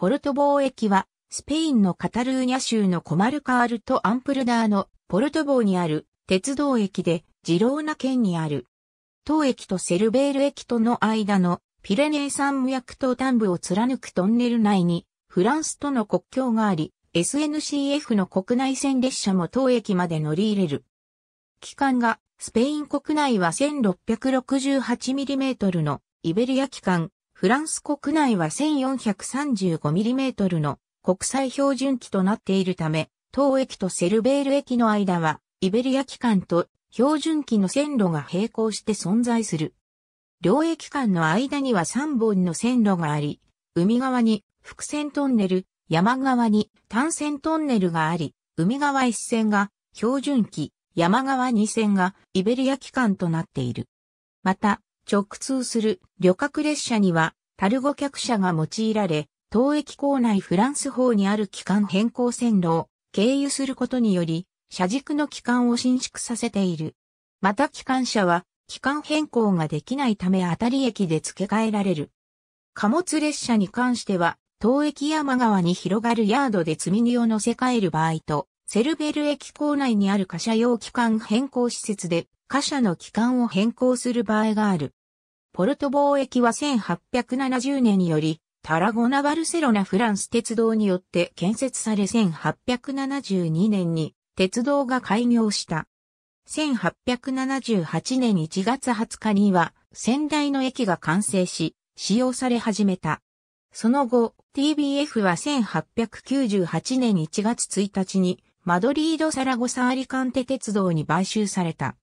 ポルトボー駅は、スペインのカタルーニャ州のコマルカールとアンプルダーのポルトボーにある鉄道駅で、ジローナ県にある。当駅とセルベール駅との間のピレネー山脈と端部を貫くトンネル内にフランスとの国境があり、SNCF の国内線列車も当駅まで乗り入れる。期間がスペイン国内は 1668mm のイベリア機関、フランス国内は 1435mm の国際標準機となっているため、当駅とセルベール駅の間は、イベリア機関と標準機の線路が並行して存在する。両駅間の間には3本の線路があり、海側に複線トンネル、山側に単線トンネルがあり、海側一線が標準機、山側二線がイベリア機関となっている。また、直通する旅客列車には、タルゴ客車が用いられ、当駅構内フランス方にある機関変更線路を経由することにより、車軸の機関を伸縮させている。また機関車は、機関変更ができないため当たり駅で付け替えられる。貨物列車に関しては、当駅山側に広がるヤードで積み荷を乗せ替える場合と、セルベル駅構内にある貨車用機関変更施設で貨車の機関を変更する場合がある。ポルトボー駅は1870年により、タラゴナ・バルセロナ・フランス鉄道によって建設され1872年に鉄道が開業した。1878年1月20日には仙台の駅が完成し、使用され始めた。その後、TBF は1898年1月1日にマドリード・サラゴサ・アリカンテ鉄道に買収された。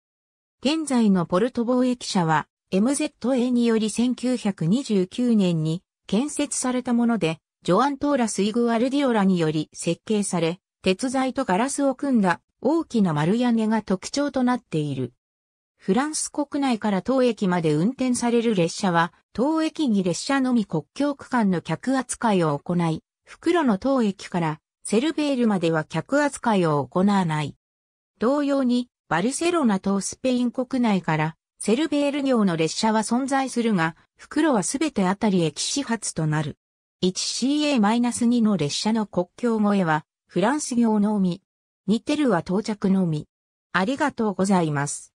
現在のポルトボー駅舎は MZA により1929年に建設されたもので、ジョアントーラス・イグアルディオラにより設計され、鉄材とガラスを組んだ大きな丸屋根が特徴となっている。フランス国内から当駅まで運転される列車は、当駅に列車のみ国境区間の客扱いを行い、袋の当駅からセルベールまでは客扱いを行わない。同様に、バルセロナとスペイン国内からセルベール業の列車は存在するが、袋はすべてあたり駅始発となる。1CA-2 の列車の国境越えは、フランス業のみ。ニテルは到着のみ。ありがとうございます。